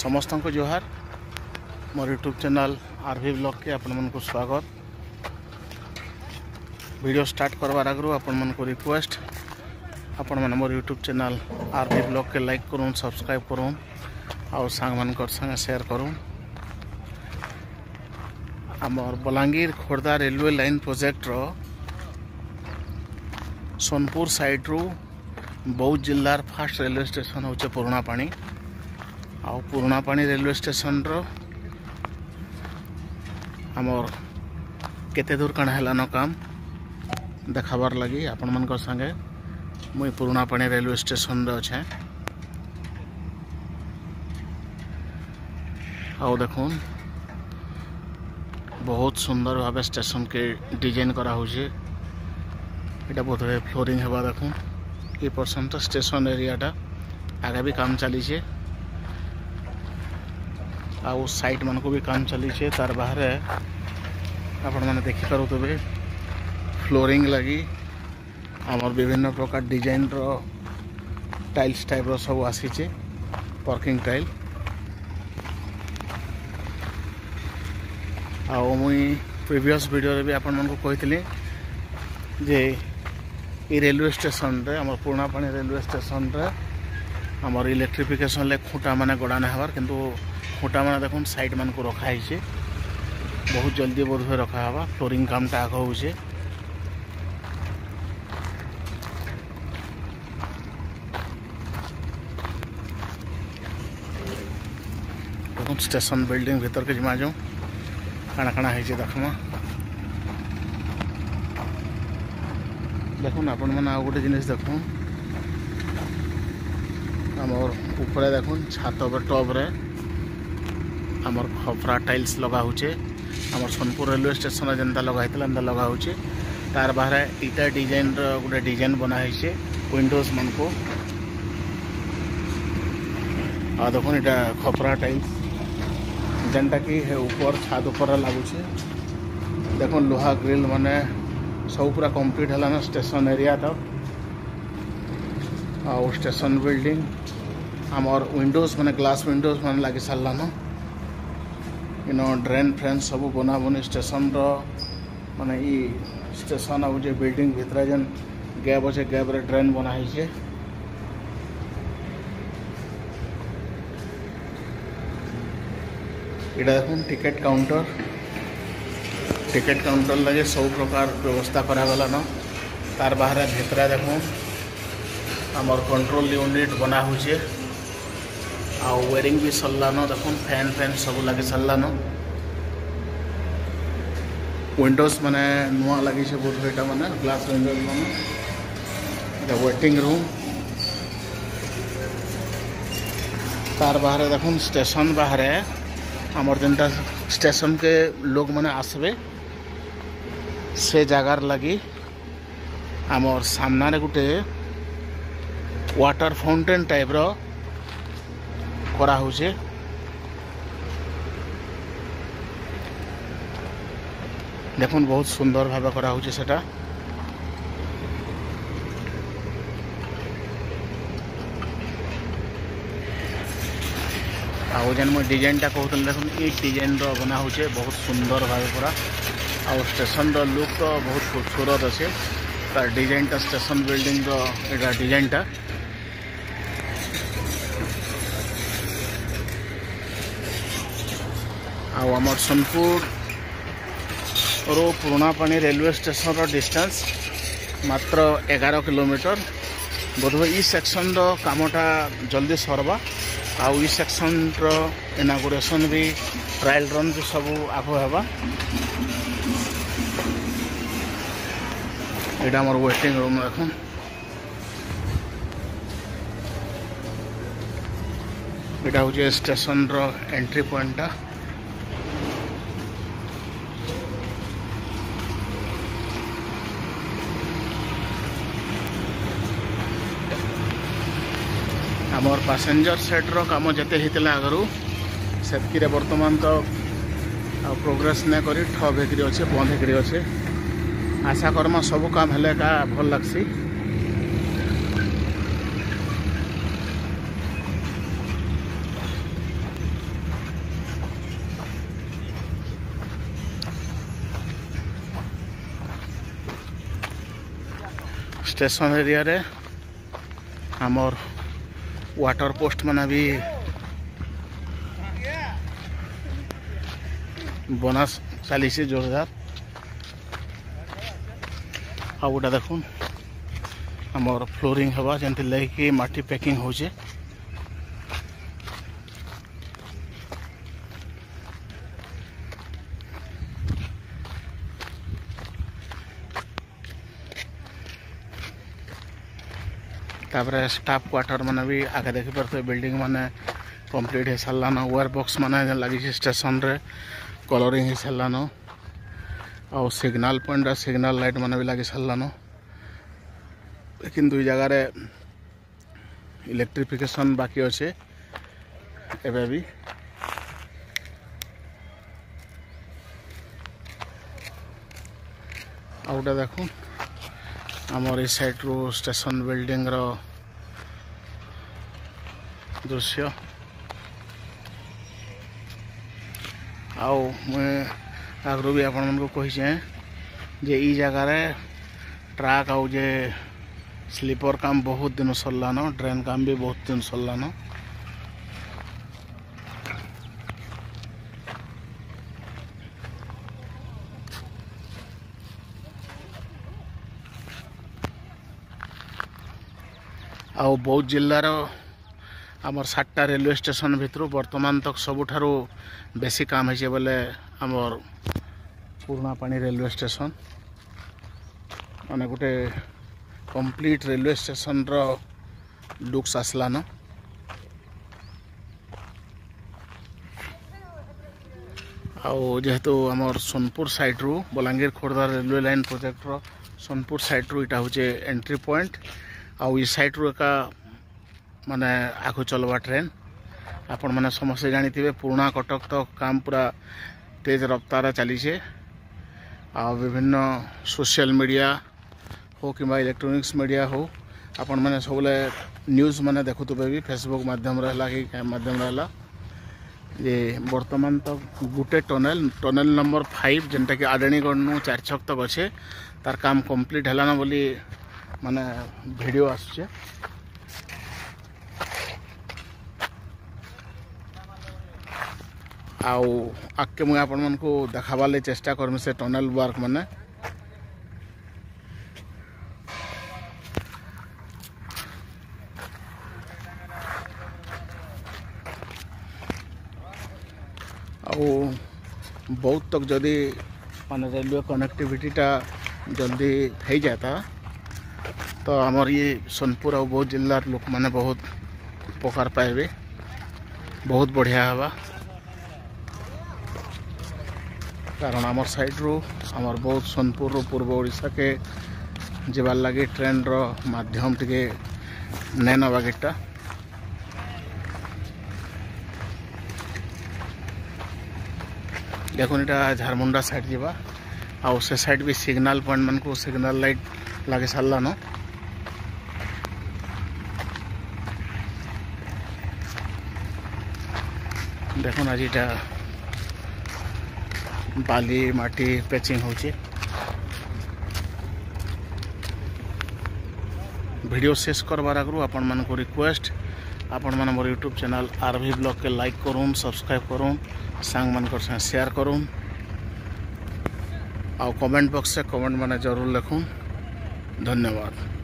ସମସ୍ତଙ୍କୁ ଜୁହାର ମୋର ୟୁଟ୍ୟୁବ୍ ଚ୍ୟାନେଲ୍ ଆର୍ ଭି ବ୍ଲଗ୍କେ ଆପଣମାନଙ୍କୁ ସ୍ୱାଗତ ଭିଡ଼ିଓ ଷ୍ଟାର୍ଟ କରବାର ଆଗରୁ ଆପଣମାନଙ୍କୁ ରିକ୍ୱେଷ୍ଟ ଆପଣମାନେ ମୋର ୟୁଟ୍ୟୁବ୍ ଚ୍ୟାନେଲ୍ ଆର୍ ଭି ବ୍ଲଗ୍କେ ଲାଇକ୍ କରୁନ୍ ସବସ୍କ୍ରାଇବ୍ କରୁନ୍ ଆଉ ସାଙ୍ଗମାନଙ୍କର ସାଙ୍ଗେ ସେୟାର କରୁନ୍ ଆମର ବଲାଙ୍ଗୀର ଖୋର୍ଦ୍ଧା ରେଲୱେ ଲାଇନ୍ ପ୍ରୋଜେକ୍ଟର ସୋନପୁର ସାଇଡ଼୍ରୁ ବୌଦ୍ଧ ଜିଲ୍ଲାର ଫାର୍ଷ୍ଟ ରେଲୱେ ଷ୍ଟେସନ୍ ହେଉଛି ପୁରୁଣାପାଣି आरणापाणी रेलवे स्टेसन रमर केते दूर कण है काम देखार लगी आपण मान संगे मुई पुराणापाणी रेलवे स्टेसन अच्छे आ देख बहुत सुंदर भाव स्टेशन के डिजाइन करा करा बोध फ्लोरिंग हे देख ये पर्सन तो स्टेशन एरिया आगे भी काम चली चलीजे ଆଉ ସାଇଟ୍ ମାନଙ୍କୁ ବି କାମ ଚାଲିଛେ ତାର ବାହାରେ ଆପଣମାନେ ଦେଖିପାରୁଥିବେ ଫ୍ଲୋରିଂ ଲାଗି ଆମର ବିଭିନ୍ନ ପ୍ରକାର ଡିଜାଇନ୍ର ଟାଇଲ୍ସ ଟାଇପ୍ର ସବୁ ଆସିଛେ ପାର୍କିଂ ଟାଇଲ୍ ଆଉ ମୁଇଁ ପ୍ରିଭିୟସ୍ ଭିଡ଼ିଓରେ ବି ଆପଣମାନଙ୍କୁ କହିଥିଲି ଯେ ଏଇ ରେଲୱେ ଷ୍ଟେସନ୍ରେ ଆମର ପୁରୁଣାପାଣି ରେଲୱେ ଷ୍ଟେସନ୍ରେ ଆମର ଇଲେକ୍ଟ୍ରିଫିକେସନ୍ରେ ଖୁଣ୍ଟାମାନେ ଗଡ଼ାନେ ହେବାର କିନ୍ତୁ ફોટામાં દેખું સાઇડ માનક રખા ହେଇଛે ବହୁତ ଜଲ୍ଦି ବୋଧହୁଏ ରଖାହେବା ଫ୍ଲୋରିଂ କାମଟା ଆଗ ହେଉଛେ ଦେଖୁନ୍ ଷ୍ଟେସନ୍ ବିଲ୍ଡିଂ ଭିତରକେ ଯିମା ଯାଉଁ କାଣା କାଣା ହେଇଛେ ଦେଖ୍ମା ଦେଖୁନ୍ ଆପଣମାନେ ଆଉ ଗୋଟେ ଜିନିଷ ଦେଖୁନ୍ ଆମର ଉପରେ ଦେଖୁନ୍ ଛାତ ଉପରେ ଟପ୍ରେ আমার খপরা টাইলস লগা হচ্ছে আমার সোনপুর রেলওয়ে স্টেসন যেমন লগা হয়েছিল এমন লগা হচ্ছে তার বাহারে ইটা ডিজাইনর গোটে ডিজাইন বনা হয়েছে উইন্ডোজ মানুষ আর দেখুন এটা খপরা টাইলস যেটা কি উপর ছাদ উপরে লাগুছে দেখুন লোহা গ্রিল মানে সব পুরা কমপ্লিট হল না স্টেশন এরিয়া তো তক স্টেশন বিল্ডিং আমার উইন্ডোজ মানে গ্লাস উইন্ডোজ মানে লাগি ଲାଗି না इन ड्रेन फ्रेन सब बना बनी स्टेसन रान येसन आज बिल्डिंग भितर जेन गैप अच्छे गैप रे ड्रेन बनाई है इटा देख टिकेट काउंटर टिकेट काउंटर लगे सब प्रकार व्यवस्था करागलान तार बाहर भितर देख आमर कंट्रोल यूनिट बना हुई है ଆଉ ୱେରିଂ ବି ସରିଲାନ ଦେଖୁନ୍ ଫ୍ୟାନ୍ ଫ୍ୟାନ୍ ସବୁ ଲାଗି ସରିଲାନ ୱିଣ୍ଡୋଜ୍ ମାନେ ନୂଆ ଲାଗିଛେ ବହୁତ ଏଇଟା ମାନେ ଗ୍ଲାସ୍ ୱିଣ୍ଡୋଜ୍ ମାନେ ଏଇଟା ୱେଟିଂ ରୁମ୍ ତାର ବାହାରେ ଦେଖୁନ୍ ଷ୍ଟେସନ୍ ବାହାରେ ଆମର ଯେନ୍ଟା ଷ୍ଟେସନ୍କେ ଲୋକମାନେ ଆସିବେ ସେ ଜାଗାର ଲାଗି ଆମର ସାମ୍ନାରେ ଗୋଟେ ୱାଟର୍ ଫାଉଣ୍ଟେନ୍ ଟାଇପ୍ର করা হয়েছে দেখুন বহুত সুন্দরভাবে করা হয়েছে সেটা ଆଉ ଯେନ୍ ମୁଇଁ ଡିଜାଇନ୍ଟା କହୁଥିଲି ଦେଖୁନ୍ ଇ ଡିଜାଇନ୍ର ବନା ହେଉଛେ ବହୁତ ସୁନ୍ଦର ଭାବେ ପୁରା ଆଉ ଷ୍ଟେସନ୍ର ଲୁକ୍ ତ ବହୁତ ଖୁବସୁରତ ଅଛେ ତାର୍ ଡିଜାଇନ୍ଟା ଷ୍ଟେସନ୍ ବିଲ୍ଡିଂର ଏଇଟା ଡିଜାଇନ୍ଟା ଆଉ ଆମର ସୋନପୁରରୁ ପୁରୁଣାପାଣି ରେଲୱେ ଷ୍ଟେସନର ଡିଷ୍ଟାନ୍ସ ମାତ୍ର ଏଗାର କିଲୋମିଟର ବୋଧହୁଏ ଇ ସେକ୍ସନର କାମଟା ଜଲ୍ଦି ସର୍ବା ଆଉ ଇ ସେକ୍ସନର ଇନାଗୁରେସନ୍ ବି ଟ୍ରାଏଲ୍ ରନ୍ ବି ସବୁ ଆଗ ହେବା ଏଇଟା ଆମର ୱେଟିଂ ରୁମ୍ ଦେଖୁନ୍ ଏଇଟା ହେଉଛି স্টেশনর ଏଣ୍ଟ୍ରି পয়েন্টটা আমার ପାସେଞ୍ଜର ସେଟ୍ର କାମ ଯେତେ ହେଇଥିଲା ଆଗରୁ ସେତିକିରେ ବର୍ତ୍ତମାନ ତ ଆଉ ପ୍ରୋଗ୍ରେସ୍ ନାଇଁ କରି ଠପ୍ ହେଇକିରି ଅଛେ ବନ୍ଦ ହେଇକିରି ଅଛେ ଆଶା କର୍ମା ସବୁ କାମ ହେଲେ ଏକା ଭଲ ଲାଗ୍ସି ଷ୍ଟେସନ ଏରିଆରେ ଆମର वाटर पोस्ट मैंने भी बोनस चालीस जोरदार आउ गोटा देखुन आमर फ्लोरींग हवा जेनथि लगे मटी पैकिंग होचे ତାପରେ ଷ୍ଟାଫ୍ କ୍ୱାର୍ଟର ମାନେ ବି ଆଗେ ଦେଖିପାରୁଥିବେ ବିଲ୍ଡିଂ ମାନେ କମ୍ପ୍ଲିଟ୍ ହେଇସାରିଲାନ ୱାର୍ ବକ୍ସ ମାନେ ଲାଗିଛି ଷ୍ଟେସନରେ କଲରିଂ ହେଇସାରିଲାନ ଆଉ ସିଗ୍ନାଲ୍ ପଏଣ୍ଟ ସିଗ୍ନାଲ ଲାଇଟ୍ ମାନେ ବି ଲାଗିସାରିଲାନ କିନ୍ତୁ ଏଇ ଜାଗାରେ ଇଲେକ୍ଟ୍ରିଫିକେସନ୍ ବାକି ଅଛେ ଏବେ ବି ଆଉ ଗୋଟେ ଦେଖୁନ୍ ଆମର ଏଇ ସାଇଡ଼ରୁ ଷ୍ଟେସନ୍ ବିଲ୍ଡିଂର ଦୃଶ୍ୟ ଆଉ ମୁଇଁ ଆଗରୁ ବି ଆପଣମାନଙ୍କୁ କହିଛେଁ ଯେ ଇ ଜାଗାରେ ଟ୍ରାକ୍ ଆଉ ଯେ ସ୍ଲିପର୍ କାମ ବହୁତ ଦିନ ସରିଲାନ ଡ୍ରେନ୍ କାମ ବି ବହୁତ ଦିନ ସରିଲାନ ଆଉ ବୌଦ୍ଧ ଜିଲ୍ଲାର ଆମର ସାତଟା ରେଲୱେ ଷ୍ଟେସନ୍ ଭିତରୁ ବର୍ତ୍ତମାନ ତକ ସବୁଠାରୁ ବେଶୀ କାମ ହେଇଛେ ବୋଲେ ଆମର ପୁରୁଣାପାଣି ରେଲୱେ ଷ୍ଟେସନ୍ ମାନେ ଗୋଟେ କମ୍ପ୍ଲିଟ୍ ରେଲୱେ ଷ୍ଟେସନ୍ର ଲୁକ୍ସ ଆସିଲାନ ଆଉ ଯେହେତୁ ଆମର ସୋନପୁର ସାଇଡ଼୍ରୁ ବଲାଙ୍ଗୀର ଖୋର୍ଦ୍ଧା ରେଲୱେ ଲାଇନ୍ ପ୍ରୋଜେକ୍ଟର ସୋନପୁର ସାଇଡ଼୍ରୁ ଏଇଟା ହେଉଛି ଏଣ୍ଟ୍ରି ପଏଣ୍ଟ ଆଉ ଇ ସାଇଡ଼୍ରୁ ଏକା ମାନେ ଆଗକୁ ଚଲ୍ବା ଟ୍ରେନ୍ ଆପଣମାନେ ସମସ୍ତେ ଜାଣିଥିବେ ପୁରୁଣା କଟକ ତ କାମ ପୁରା ତେଜ ରପ୍ତାର ଚାଲିଛେ ଆଉ ବିଭିନ୍ନ ସୋସିଆଲ୍ ମିଡ଼ିଆ ହଉ କିମ୍ବା ଇଲେକ୍ଟ୍ରୋନିକ୍ସ ମିଡ଼ିଆ ହଉ ଆପଣମାନେ ସବୁବେଳେ ନ୍ୟୁଜ୍ ମାନେ ଦେଖୁଥିବେ ବି ଫେସବୁକ୍ ମାଧ୍ୟମରେ ହେଲା କି ମାଧ୍ୟମରେ ହେଲା ଯେ ବର୍ତ୍ତମାନ ତ ଗୋଟେ ଟନେଲ୍ ଟନେଲ୍ ନମ୍ବର ଫାଇଭ୍ ଯେନ୍ଟାକି ଆଡ଼େଣୀଗଡ଼ନୁ ଚାରିଛକ ତକ୍ ଅଛେ ତାର୍ କାମ କମ୍ପ୍ଲିଟ୍ ହେଲାନ ବୋଲି मान भिड आस आगे मुझे आप मन को देखा ले चेष्टा करमी से टनेल वर्क मैंने बहुत तक जदि मान रेलवे कनेक्टिविटीटा टा जल्दी हो जाता ତ ଆମର ଇଏ ସୋନପୁର ଆଉ ବୌଦ୍ଧ ଜିଲ୍ଲାର ଲୋକମାନେ ବହୁତ ଉପକାର ପାଇବେ ବହୁତ ବଢ଼ିଆ ହେବା କାରଣ ଆମର ସାଇଡ଼ରୁ ଆମର ବୌଦ୍ଧ ସୋନପୁରରୁ ପୂର୍ବ ଓଡ଼ିଶାକେ ଯିବାର ଲାଗି ଟ୍ରେନ୍ର ମାଧ୍ୟମ ଟିକେ ନେଇ ନେବା ଗୀତଟା দেখুন এটা ঝারমুন্ডা সাইড যা আউ সে সাইড বি সিগনাল পয়েন্ট মানুষ সিগনাল লাইট লাগে সারলানো দেখুন আজ এটা বালি মাটি প্যাচিং হচ্ছে ভিডিও শেষ করবার আগর আপনার রিকোয়েস্ট আপনার মোট ইউট্যুব চ্যানেল আরভি ব্লগকে লাইক করুন সবসক্রাইব করুন সাং মান সেয়ার করুন আমেন্ট বক্সে কমেন্ট মানে জরুর লিখুন ধন্যবাদ